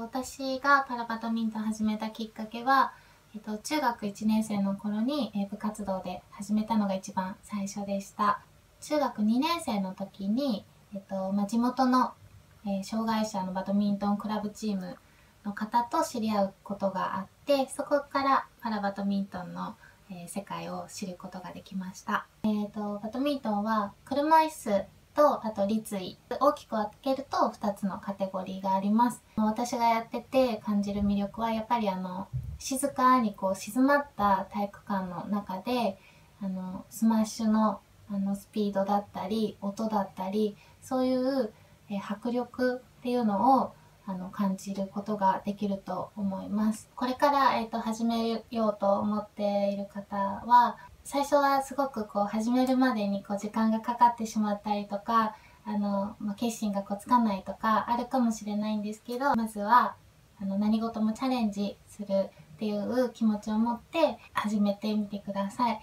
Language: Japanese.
私がパラバドミントン始めたきっかけは、えっと、中学1年生の頃に、え部活動で始めたのが一番最初でした。中学2年生の時に、えっとまあ、地元の、え、障害者のバドミントンクラブチームの方と知り合うことがあってそこからパラバドミントンの、え、世界を知ることができました。えーと、バドミントンは車椅子とあと立位大きく分けると2つのカテゴリーがあります。私がやってて感じる魅力はやっぱりあの静かにこう静まった体育館の中であのスマッシュのあのスピードだったり音だったりそういう、え迫力っていうのをあの感じることができると思います。これから、えーと、始めようと思っている方は最初はすごくこう始めるまでにこう時間がかかってしまったりとかあの、まあ、決心がこうつかないとかあるかもしれないんですけどまずはあの何事もチャレンジするっていう気持ちを持って始めてみてください。